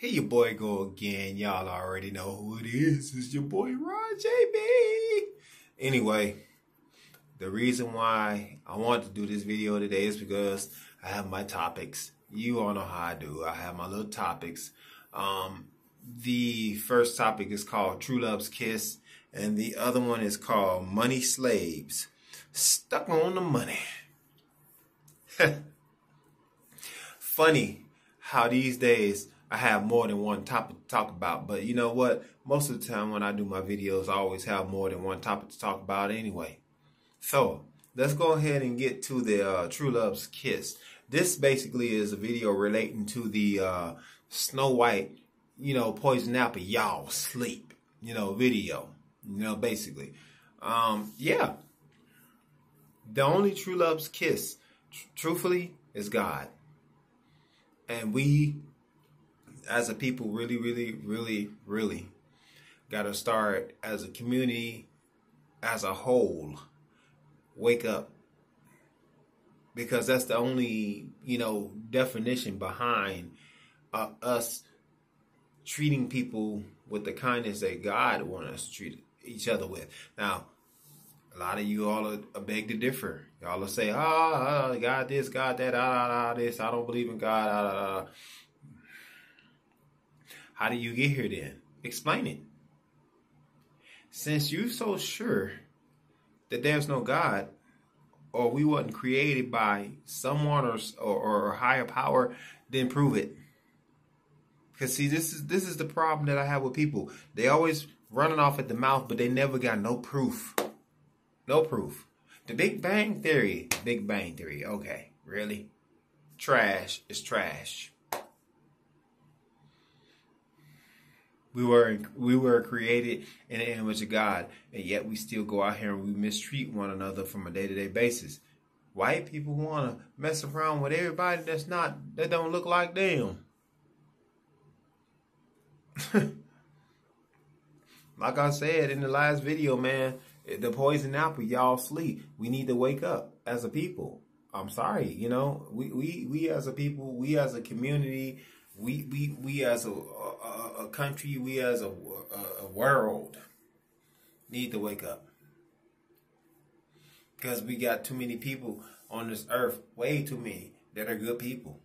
Here your boy go again. Y'all already know who it is. It's your boy Ron JB. Anyway, the reason why I want to do this video today is because I have my topics. You all know how I do. I have my little topics. Um, the first topic is called True Love's Kiss, and the other one is called Money Slaves. Stuck on the money. Funny how these days I have more than one topic to talk about. But you know what? Most of the time when I do my videos, I always have more than one topic to talk about anyway. So let's go ahead and get to the uh, True Love's Kiss. This basically is a video relating to the uh, Snow White, you know, poison apple, y'all sleep, you know, video. You know, basically. Um, yeah. The only true love's kiss, tr- truthfully, is God. And we as a people really, really, really, really got to start as a community, as a whole, wake up. Because that's the only, you know, definition behind uh, us treating people with the kindness that God wants us to treat each other with. Now, a lot of you all are, beg to differ. Y'all will say, ah, oh, God this, God that, ah, ah, ah, this. I don't believe in God. Ah, ah, ah. How do you get here then? Explain it. Since you're so sure that there's no God, or we wasn't created by someone or, or, or higher power, then prove it. Because see, this is this is the problem that I have with people. They always running off at the mouth, but they never got no proof. No proof. The Big Bang Theory. Big Bang Theory. Okay, really? Trash is trash. We were we were created in the image of God, and yet we still go out here and we mistreat one another from a day to day basis. White people want to mess around with everybody that's not that don't look like them. like I said in the last video, man, the poison apple, y'all sleep. We need to wake up as a people. I'm sorry, you know, we we we as a people, we as a community we we we as a a, a country, we as a, a, a world need to wake up because we got too many people on this earth, way too many that are good people.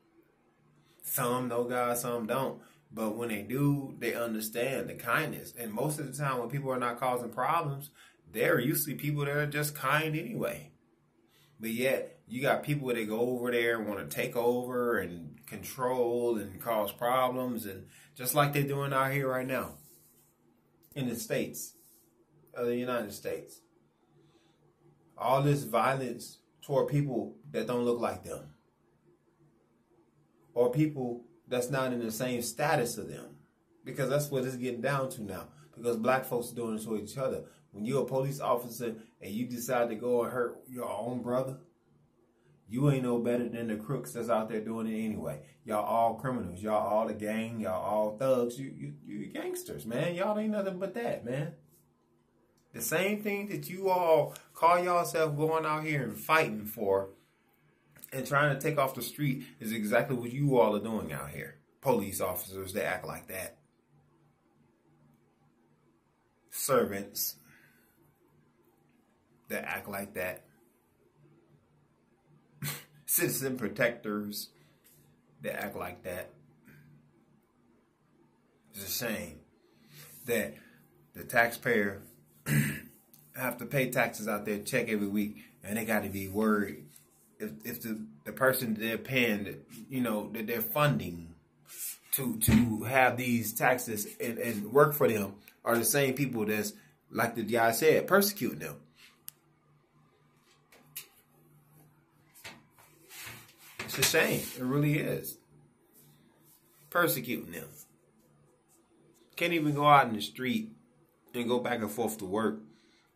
Some know God, some don't. But when they do, they understand the kindness. And most of the time, when people are not causing problems, they're usually people that are just kind anyway. But yet, you got people that go over there and want to take over and control and cause problems, and just like they're doing out here right now in the states of the United States. All this violence toward people that don't look like them, or people that's not in the same status of them, because that's what it's getting down to now. Because black folks are doing it to each other. When you're a police officer and you decide to go and hurt your own brother, you ain't no better than the crooks that's out there doing it anyway. Y'all all criminals. Y'all all the gang. Y'all all thugs. You, you, you gangsters, man. Y'all ain't nothing but that, man. The same thing that you all call yourself going out here and fighting for and trying to take off the street is exactly what you all are doing out here. Police officers, they act like that. Servants, that act like that. Citizen protectors that act like that. It's a shame that the taxpayer have to pay taxes out there, check every week, and they got to be worried if if the the person they're paying, you know, that they're funding to to have these taxes and, and work for them are the same people that's like the guy said persecuting them. It's a shame. It really is. Persecuting them. Can't even go out in the street and go back and forth to work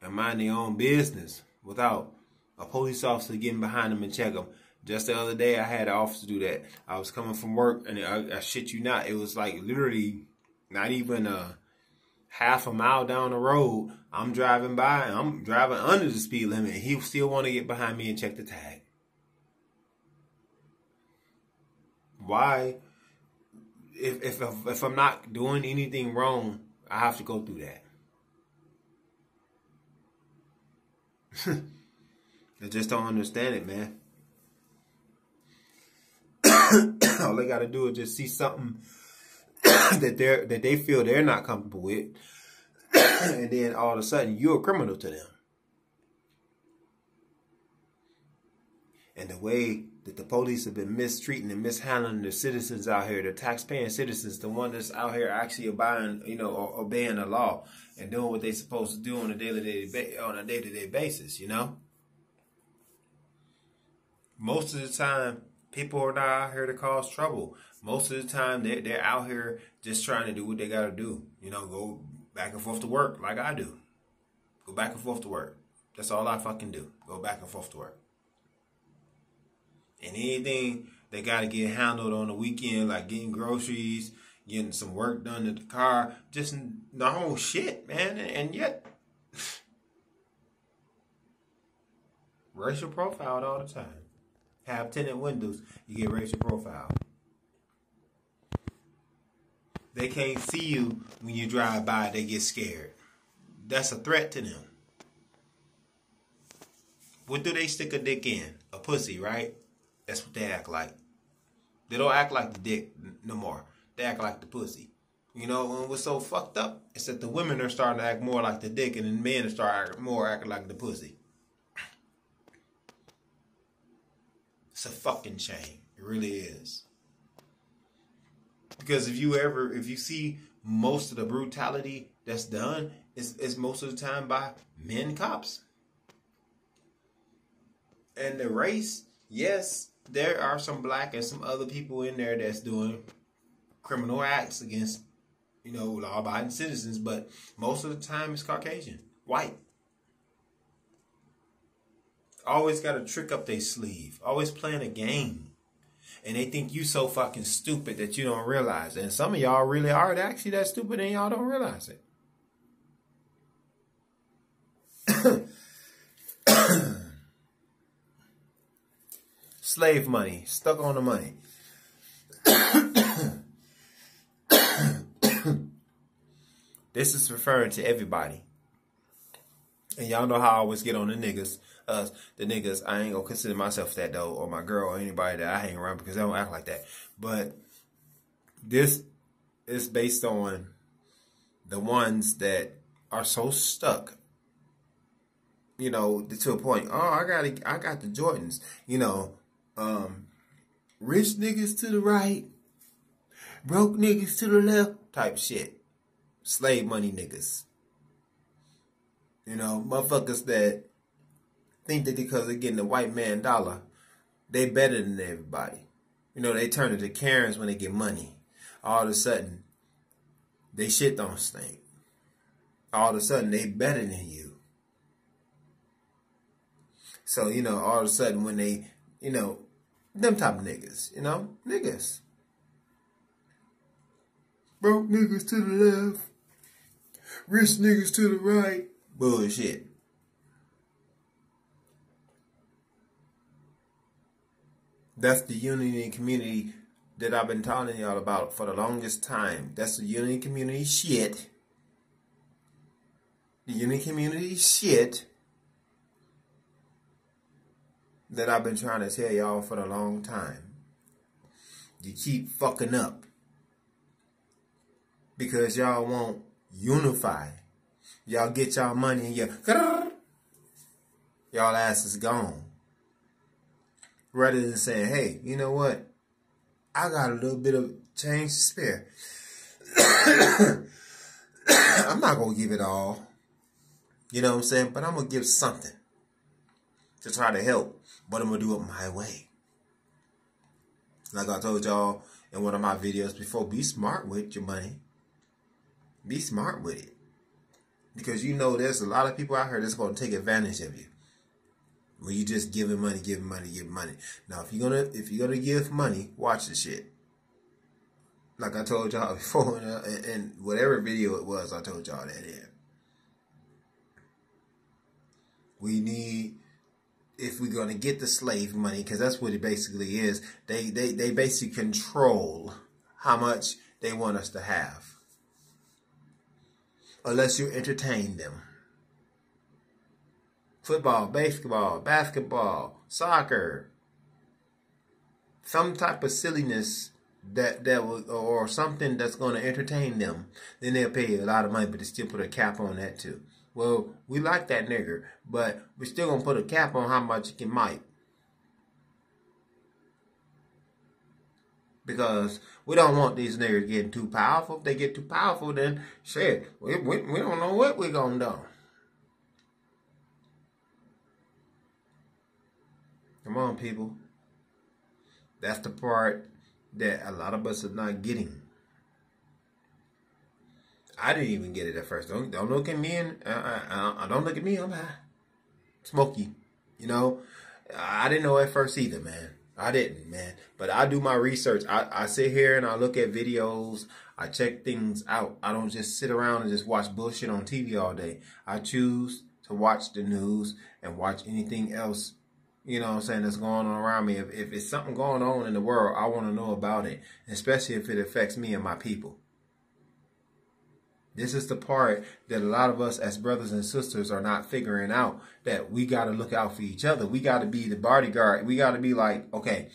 and mind their own business without a police officer getting behind them and check them. Just the other day, I had an officer do that. I was coming from work, and I, I shit you not, it was like literally not even a half a mile down the road. I'm driving by, I'm driving under the speed limit. He still want to get behind me and check the tag. Why if if if I'm not doing anything wrong, I have to go through that. I just don't understand it, man. All they got to do is just see something that they that they feel they're not comfortable with, and then all of a sudden you're a criminal to them. And the way that the police have been mistreating and mishandling the citizens out here, the taxpaying citizens, the one that's out here actually obeying, you know, obeying the law and doing what they're supposed to do on a daily day on a day to day basis, you know. Most of the time, people are not out here to cause trouble. Most of the time, they're, they're out here just trying to do what they got to do. You know, go back and forth to work like I do. Go back and forth to work. That's all I fucking do. Go back and forth to work. And anything that got to get handled on the weekend, like getting groceries, getting some work done to the car, just the whole shit, man. And yet, racial profiled all the time have tinted windows, you get racial profile. They can't see you when you drive by, they get scared. That's a threat to them. What do they stick a dick in? A pussy, right? That's what they act like. They don't act like the dick no more. They act like the pussy. You know, and what's so fucked up is that the women are starting to act more like the dick and the men are starting more acting like the pussy. It's a fucking shame. It really is. Because if you ever, if you see most of the brutality that's done, it's, it's most of the time by men cops. And the race, yes, there are some black and some other people in there that's doing criminal acts against, you know, law-abiding citizens, but most of the time it's Caucasian, white always got a trick up their sleeve, always playing a game. And they think you so fucking stupid that you don't realize it. And some of y'all really are actually that stupid and y'all don't realize it. Slave money, stuck on the money. this is referring to everybody. And y'all know how I always get on the niggas us, the niggas, I ain't gonna consider myself that though, or my girl, or anybody that I hang around because they don't act like that. But this is based on the ones that are so stuck, you know, to a point. Oh, I got I got the Jordans, you know, um, rich niggas to the right, broke niggas to the left, type shit, slave money niggas. You know, motherfuckers that think that because they're getting a white man dollar, they better than everybody. You know, they turn into Karens when they get money. All of a sudden, they shit don't stink. All of a sudden, they better than you. So, you know, all of a sudden when they, you know, them type of niggas, you know, niggas. Broke niggas to the left, rich niggas to the right. Bullshit. That's the unity community that I've been telling y'all about for the longest time. That's the unity community shit. The unity community shit that I've been trying to tell y'all for a long time. You keep fucking up because y'all won't unify. Y'all get y'all money and your y'all ass is gone rather than saying, hey, you know what? I got a little bit of change to spare. I'm not going to give it all. You know what I'm saying? But I'm going to give something to try to help. But I'm to do it my way. Like I told y'all in one of my videos before, be smart with your money. Be smart with it. Because you know there's a lot of people out here that's to take advantage of you. Where you just giving money, giving money, giving money. Now, if you're gonna if you're gonna give money, watch the shit. Like I told y'all before, uh, and, and whatever video it was, I told y'all that in. We need if we're gonna get the slave money, because that's what it basically is. They they they basically control how much they want us to have. Unless you entertain them. Football, baseball, basketball, soccer, some type of silliness that that will, or something that's going to entertain them, then they'll pay you a lot of money, but they still put a cap on that too. Well, we like that nigger, but we're still gonna put a cap on how much you can might. Because we don't want these niggers getting too powerful. If they get too powerful, then shit, we, we, we don't know what we're gonna do. Come on, people. That's the part that a lot of us are not getting. I didn't even get it at first. Don't don't look at me and uh, uh, don't look at me. I'm high, smoky. You know, I didn't know at first either, man. I didn't, man. But I do my research. I, I sit here and I look at videos. I check things out. I don't just sit around and just watch bullshit on TV all day. I choose to watch the news and watch anything else you know what I'm saying, that's going on around me. If, if it's something going on in the world, I want to know about it, especially if it affects me and my people. This is the part that a lot of us as brothers and sisters are not figuring out that we got to look out for each other. We got to be the bodyguard. We got to be like, okay,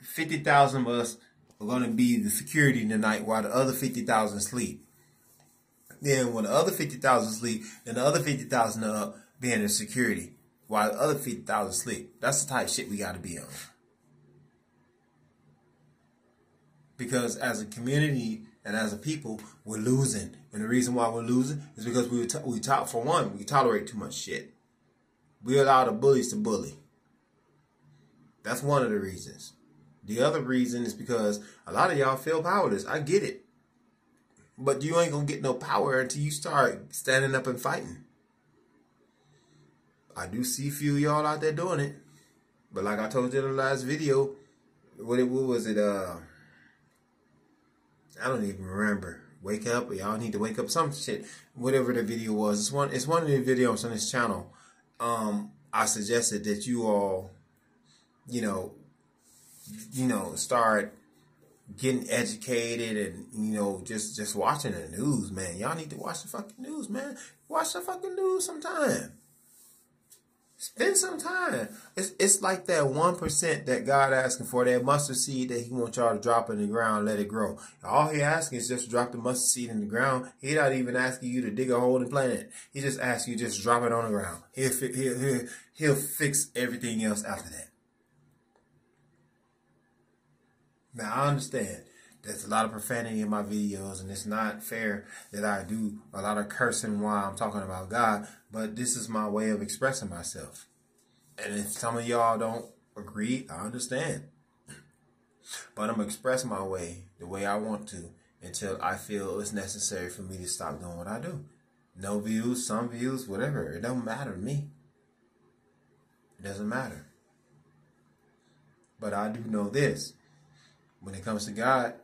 50,000 of us are going to be the security tonight while the other 50,000 sleep. Then when the other 50,000 sleep, then the other 50,000 are up being the security while the other 50,000 sleep. That's the type shit we got to be on. Because as a community and as a people, we're losing. And the reason why we're losing is because we we talk for one, we tolerate too much shit. We allow the bullies to bully. That's one of the reasons. The other reason is because a lot of y'all feel powerless. I get it. But you ain't gonna get no power until you start standing up and fighting. I do see a few y'all out there doing it. But like I told you in the last video, what it what was it uh I don't even remember. Wake up, y'all need to wake up some shit. Whatever the video was. It's one it's one of the videos on this channel. Um I suggested that you all, you know, you know, start getting educated and you know just just watching the news, man. Y'all need to watch the fucking news, man. Watch the fucking news sometime. Spend some time. It's it's like that one percent that God asking for, that mustard seed that He wants y'all to drop in the ground, let it grow. All He asking is just drop the mustard seed in the ground. He not even asking you to dig a hole and plant it. He just asking you just drop it on the ground. He'll he'll he'll, he'll fix everything else after that. Now I understand there's a lot of profanity in my videos, and it's not fair that I do a lot of cursing while I'm talking about God, but this is my way of expressing myself. And if some of y'all don't agree, I understand. But I'm expressing my way the way I want to until I feel it's necessary for me to stop doing what I do. No views, some views, whatever. It don't matter to me. It doesn't matter. But I do know this. When it comes to God,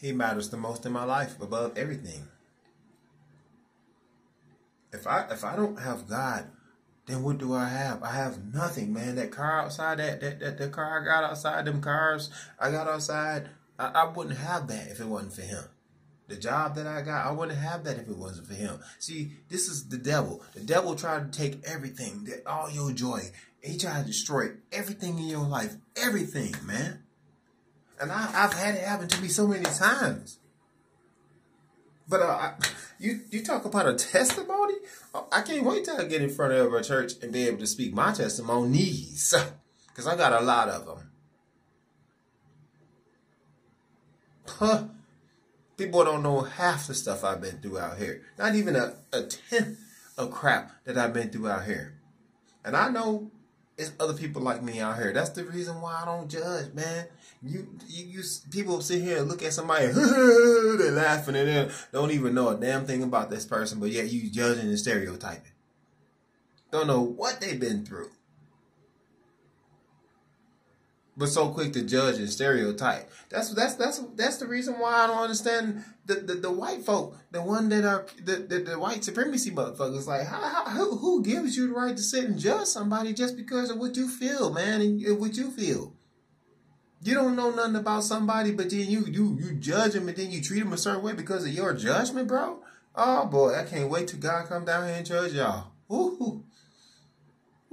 he matters the most in my life above everything. If I if I don't have God, then what do I have? I have nothing, man. That car outside, that that, that, that car I got outside, them cars I got outside, I, I wouldn't have that if it wasn't for him. The job that I got, I wouldn't have that if it wasn't for him. See, this is the devil. The devil tried to take everything, all your joy. He tried to destroy everything in your life. Everything, man. And I, have had it happen to me so many times. But uh, I, you you talk about a testimony? Oh, I can't wait till I get in front of a church and be able to speak my testimonies. Because I got a lot of them. Huh. People don't know half the stuff I've been through out here. Not even a, a tenth of crap that I've been through out here. And I know it's other people like me out here. That's the reason why I don't judge, man. You, you, you people sit here and look at somebody, they're laughing and they don't even know a damn thing about this person, but yet you judging and stereotyping. Don't know what they've been through. But so quick to judge and stereotype. That's that's that's that's the reason why I don't understand the, the, the white folk, the one that are the, the, the white supremacy motherfuckers. Like, how, how, who, who gives you the right to sit and judge somebody just because of what you feel, man, and what you feel? You don't know nothing about somebody, but then you you you judge them and then you treat them a certain way because of your judgment, bro. Oh boy, I can't wait till God come down here and judge y'all. Ooh,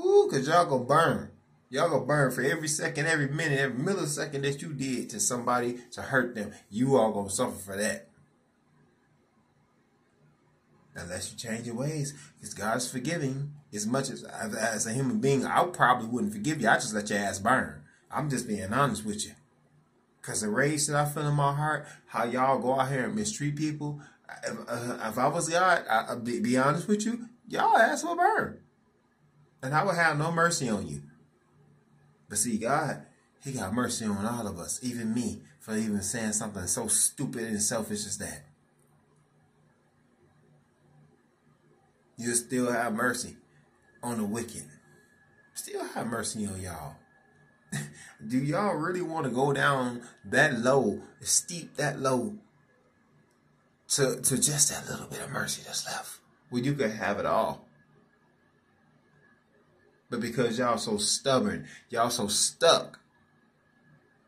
ooh, cause y'all gonna burn. Y'all gonna burn for every second, every minute, every millisecond that you did to somebody to hurt them. You all gonna suffer for that. Unless you change your ways, because God's forgiving. As much as as a human being, I probably wouldn't forgive you. I just let your ass burn. I'm just being honest with you. Cause the rage that I feel in my heart, how y'all go out here and mistreat people. If, uh, if I was God, I, would be, be honest with you, y'all ass will burn, and I would have no mercy on you. But see, God, He got mercy on all of us, even me, for even saying something so stupid and selfish as that. You still have mercy on the wicked. Still have mercy on y'all. Do y'all really want to go down that low, steep that low, to, to just that little bit of mercy that's left? Well, you could have it all. But because y'all so stubborn, y'all so stuck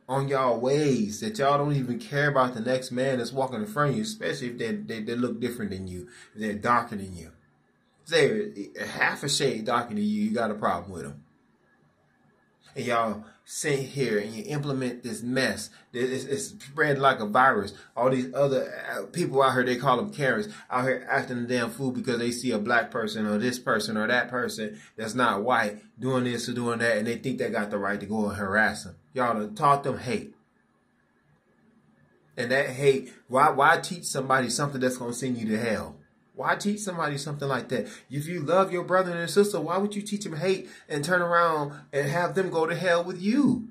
on y'all ways that y'all don't even care about the next man that's walking in front of you, especially if they, they, they look different than you, if they're darker than you. If they're half a shade darker than you, you got a problem with them. And y'all sit here and you implement this mess. It's, it's spread like a virus. All these other uh, people out here, they call them Karens, out here acting a damn fool because they see a black person or this person or that person that's not white doing this or doing that, and they think they got the right to go and harass them. Y'all taught them hate. And that hate, why why teach somebody something that's gonna send you to hell? Why teach somebody something like that? If you love your brother and sister, why would you teach them hate and turn around and have them go to hell with you?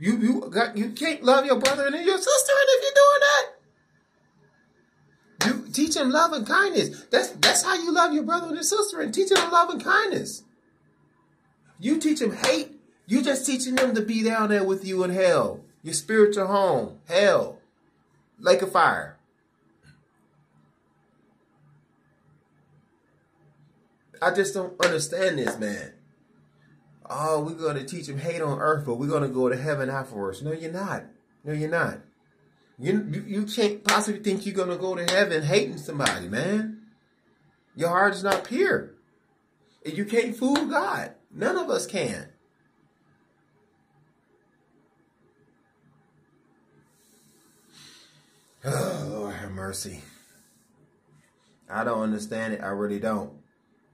You you got you can't love your brother and your sister, and if you're doing that, you teach them love and kindness. That's that's how you love your brother and your sister, and teach them love and kindness. You teach them hate. You're just teaching them to be down there with you in hell, your spiritual home, hell, lake of fire. I just don't understand this, man. Oh, we're going to teach them hate on earth, but we're going to go to heaven afterwards. No, you're not. No, you're not. You, you, can't possibly think you're going to go to heaven hating somebody, man. Your heart is not pure. And you can't fool God. None of us can. Oh, Lord have mercy. I don't understand it. I really don't.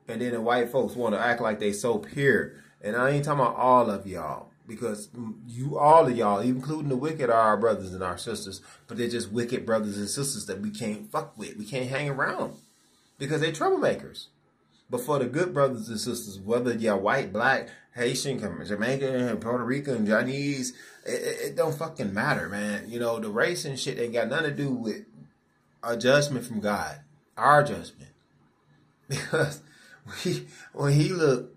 And then the white folks want to act like they so pure. And I ain't talking about all of y'all. Because you, all of y'all, including the wicked, are our brothers and our sisters. But they're just wicked brothers and sisters that we can't fuck with. We can't hang around. Because they're troublemakers. But for the good brothers and sisters, whether you're white, black, Haitian, Jamaican, Puerto Rican, Chinese, it, it, it, don't fucking matter, man. You know, the race and shit ain't got nothing to do with a judgment from God. Our judgment. Because when he looked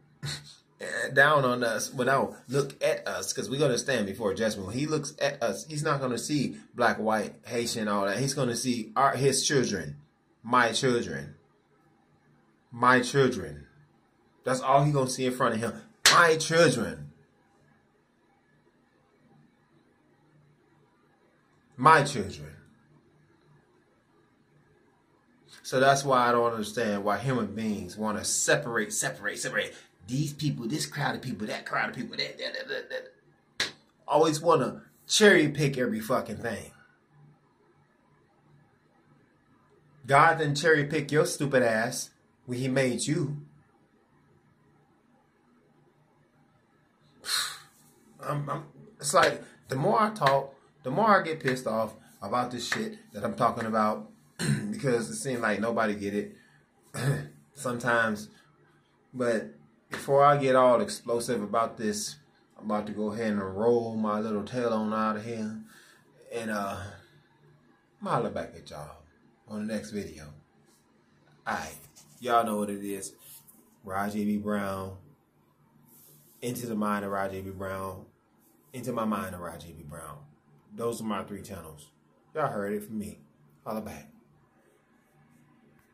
down on us, when I look at us, because we're going to stand before judgment. When he looks at us, he's not going to see black, white, Haitian, all that. He's going to see our his children, my children, my children. That's all he's going to see in front of him. My children. My children. So that's why I don't understand why human beings want to separate, separate, separate these people, this crowd of people, that crowd of people, that, that, that, that, that. Always want to cherry pick every fucking thing. God didn't cherry pick your stupid ass when he made you. I'm, I'm, it's like the more I talk, the more I get pissed off about this shit that I'm talking about because it seems like nobody get it sometimes. But before I get all explosive about this, I'm about to go ahead and roll my little tail on out of here. And uh holler back at y'all on the next video. Alright. Y'all know what it is. Roger B. Brown. Into the mind of Roger B. Brown. Into my mind of Roger B. Brown. Those are my three channels. Y'all heard it from me. Holla back.